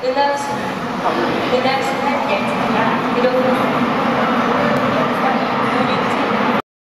The next, the next